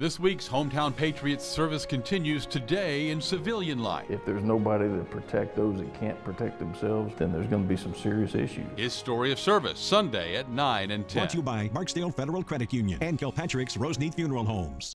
This week's Hometown Patriots service continues today in civilian life. If there's nobody to protect those that can't protect themselves, then there's going to be some serious issues. His story of service, Sunday at 9 and 10. Brought to you by Barksdale Federal Credit Union and Kilpatrick's Roseneath Funeral Homes.